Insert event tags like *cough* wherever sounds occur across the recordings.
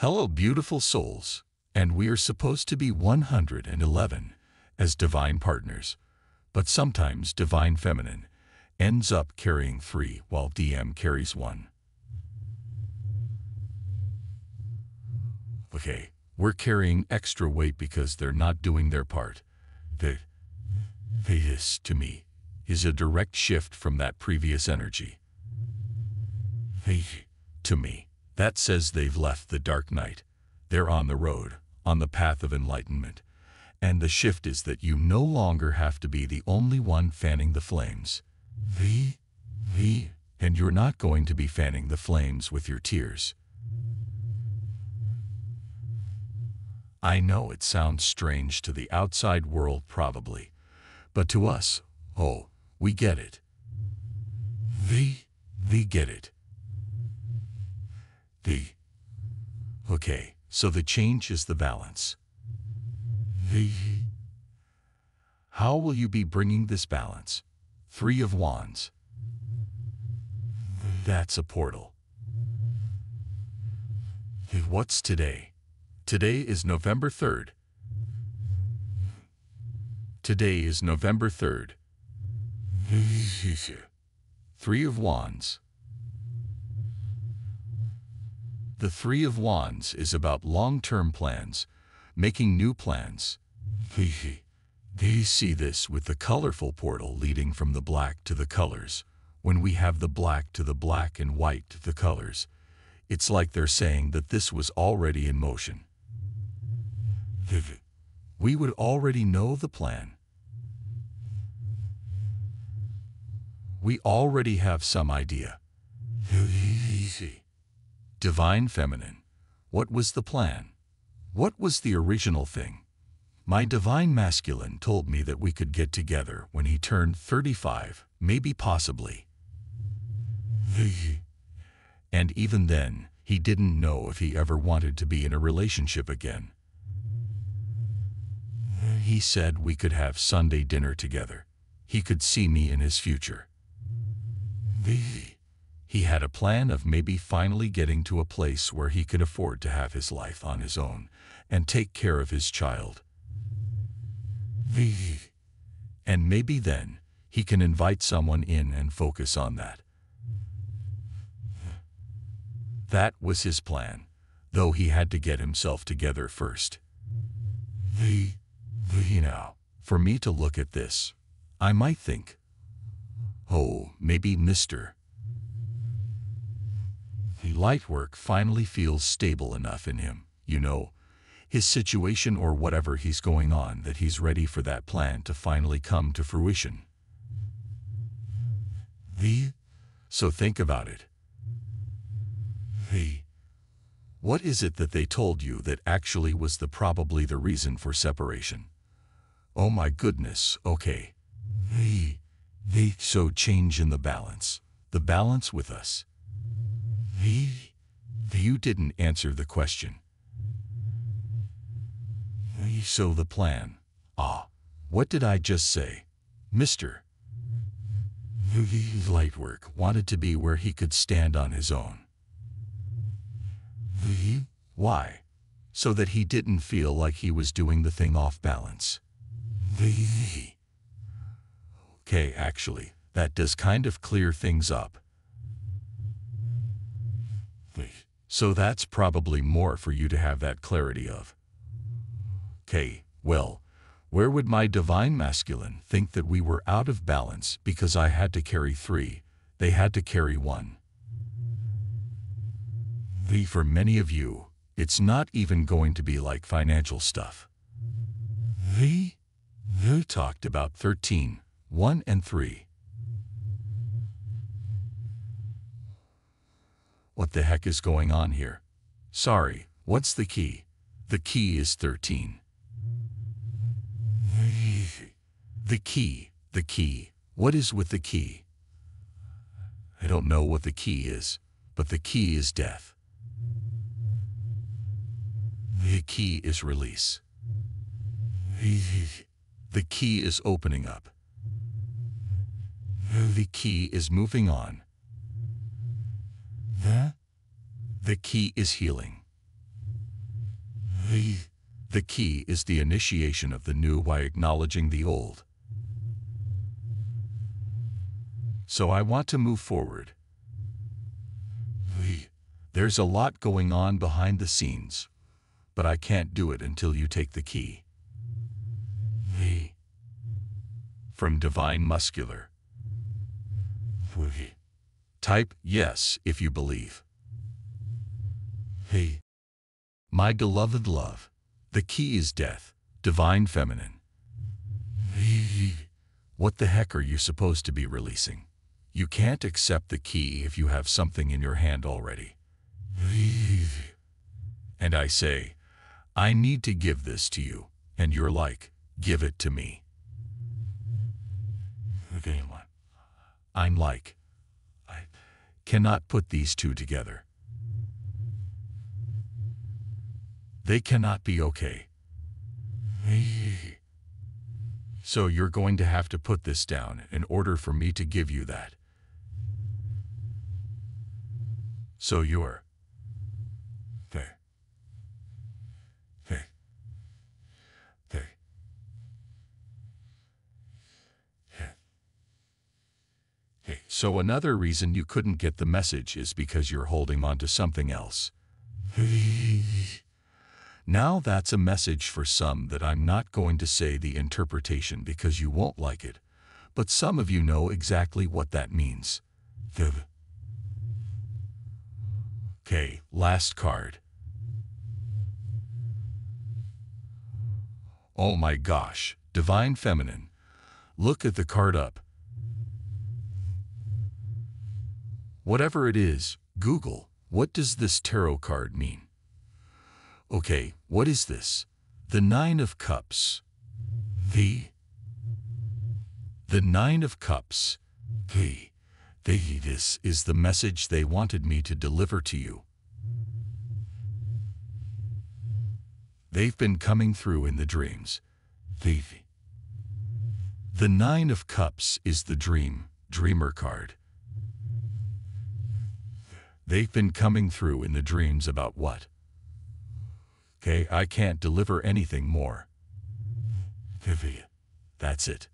Hello, beautiful souls, and we are supposed to be 111 as divine partners, but sometimes divine feminine ends up carrying three while DM carries one. Okay, we're carrying extra weight because they're not doing their part. The, this, to me, is a direct shift from that previous energy. Hey, to me, that says they've left the dark night. They're on the road, on the path of enlightenment. And the shift is that you no longer have to be the only one fanning the flames. The, the, and you're not going to be fanning the flames with your tears. I know it sounds strange to the outside world probably, but to us, oh, we get it. The, the get it. The. Okay, so the change is the balance. The. How will you be bringing this balance? Three of Wands. That's a portal. What's today? Today is November 3rd. Today is November 3rd. Three of Wands. The Three of Wands is about long-term plans, making new plans. They see this with the colorful portal leading from the black to the colors. When we have the black to the black and white to the colors, it's like they're saying that this was already in motion. We would already know the plan. We already have some idea. Divine Feminine. What was the plan? What was the original thing? My Divine Masculine told me that we could get together when he turned 35, maybe possibly. And even then, he didn't know if he ever wanted to be in a relationship again. He said we could have Sunday dinner together. He could see me in his future. He had a plan of maybe finally getting to a place where he could afford to have his life on his own and take care of his child. And maybe then he can invite someone in and focus on that. That was his plan, though he had to get himself together first. The, you know, for me to look at this, I might think, oh, maybe Mr. The light work finally feels stable enough in him, you know, his situation or whatever he's going on that he's ready for that plan to finally come to fruition. The, so think about it. The, what is it that they told you that actually was the probably the reason for separation? Oh my goodness, okay. The, the, so change in the balance, the balance with us. He, you didn't answer the question. So the plan. Ah, what did I just say? Mr. Lightwork wanted to be where he could stand on his own. Why? So that he didn't feel like he was doing the thing off balance. Okay, actually, that does kind of clear things up. So that's probably more for you to have that clarity of. Okay, well, where would my divine masculine think that we were out of balance because I had to carry three, they had to carry one? The for many of you, it's not even going to be like financial stuff. The, the talked about 13, 1 and 3. What the heck is going on here? Sorry, what's the key? The key is 13. The key, the key. What is with the key? I don't know what the key is, but the key is death. The key is release. The key is opening up. The key is moving on. The? The key is healing. The the key is the initiation of the new by acknowledging the old. So I want to move forward. The- There's a lot going on behind the scenes, but I can't do it until you take the key. The From Divine Masculine. We Type yes if you believe. Hey, my beloved love, the key is death, divine feminine. What the heck are you supposed to be releasing? You can't accept the key if you have something in your hand already. And I say, I need to give this to you, and you're like, give it to me. Okay. I'm like, cannot put these two together. They cannot be okay. So you're going to have to put this down in order for me to give you that. So you're there. There. There. Yeah. Hey, so another reason you couldn't get the message is because you're holding on to something else. *laughs* Now that's a message for some that I'm not going to say the interpretation because you won't like it, but some of you know exactly what that means. Okay, last card. Oh my gosh, Divine Feminine. Look at the card up. Whatever it is, Google, what does this tarot card mean? Okay, what is this? The Nine of Cups. The... The Nine of Cups. The... The... This is the message they wanted me to deliver to you. They've been coming through in the dreams. The... The Nine of Cups is the dream, dreamer card. They've been coming through in the dreams about what? Okay, I can't deliver anything more. Vivian, that's it.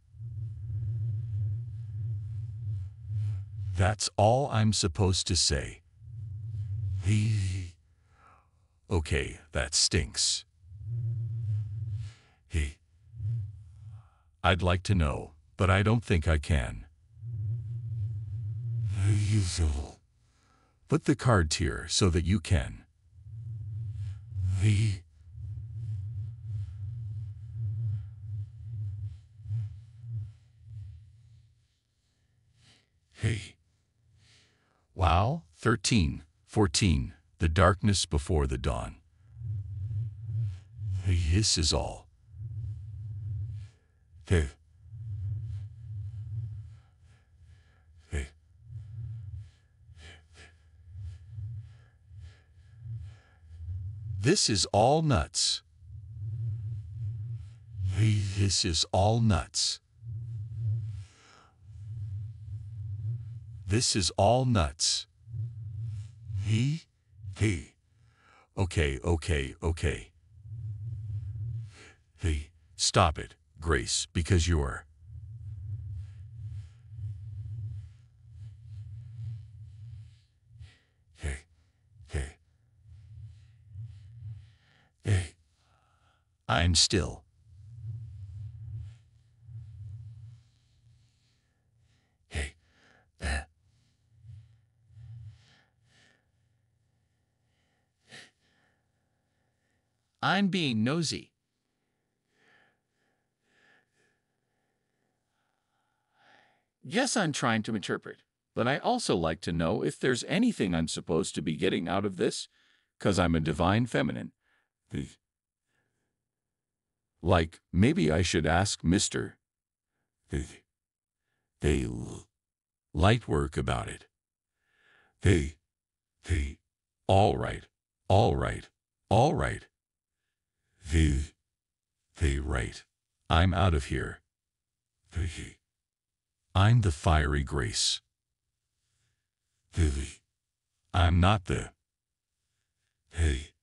That's all I'm supposed to say. Okay, that stinks. He. I'd like to know, but I don't think I can. Usual. Put the cards here so that you can. The. Hey. Wow, 13, 14, the darkness before the dawn. This is all. This is all nuts. This is all nuts. This is all nuts. He? He. Okay, okay, okay. He. Stop it, Grace, because you're. Hey. Hey. Hey. I'm still. Uh. I'm being nosy. Yes, I'm trying to interpret, but I also like to know if there's anything I'm supposed to be getting out of this, because I'm a divine feminine. Like, maybe I should ask Mr. They light work about it. They, they, all right, all right, all right. They, they right. I'm out of here. I'm the fiery grace. I'm not the. Hey.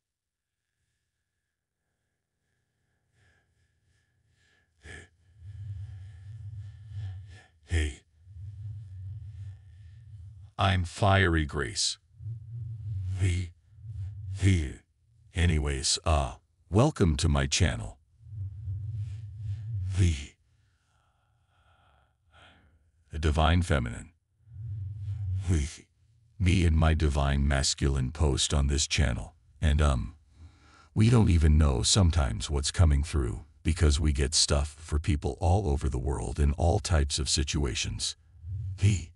Hey, I'm fiery grace. Hey, he. Anyways, uh, welcome to my channel. The divine feminine. We, me and my divine masculine post on this channel. And um, we don't even know sometimes what's coming through because we get stuff for people all over the world in all types of situations. The,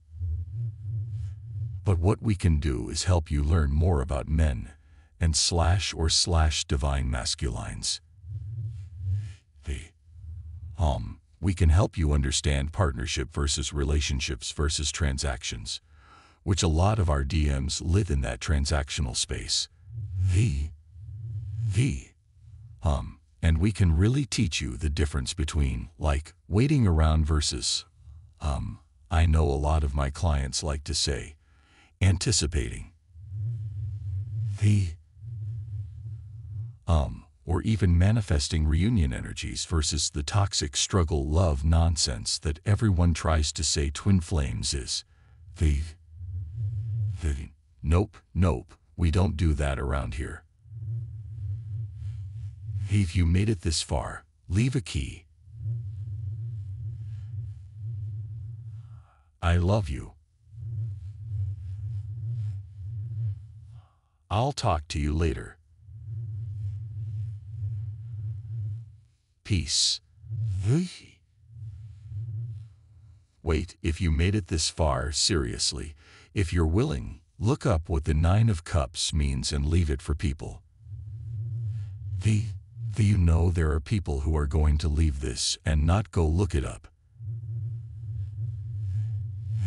but what we can do is help you learn more about men and slash or slash divine masculines. The, um, we can help you understand partnership versus relationships versus transactions, which a lot of our DMs live in that transactional space. The, the, um, and we can really teach you the difference between, like, waiting around versus, um, I know a lot of my clients like to say, anticipating. The, um, or even manifesting reunion energies versus the toxic struggle love nonsense that everyone tries to say twin flames is. The, the, nope, nope, we don't do that around here. If you made it this far, leave a key. I love you. I'll talk to you later. Peace. Wait, if you made it this far, seriously, if you're willing, look up what the Nine of Cups means and leave it for people. The, the you know there are people who are going to leave this and not go look it up.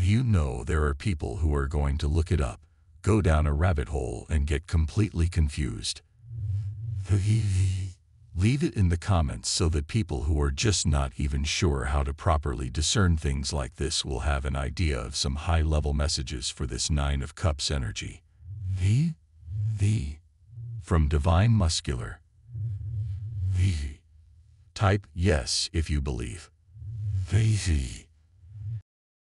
You know there are people who are going to look it up, go down a rabbit hole and get completely confused. Leave it in the comments so that people who are just not even sure how to properly discern things like this will have an idea of some high-level messages for this Nine of Cups energy. The, the, from Divine Masculine. Type yes if you believe.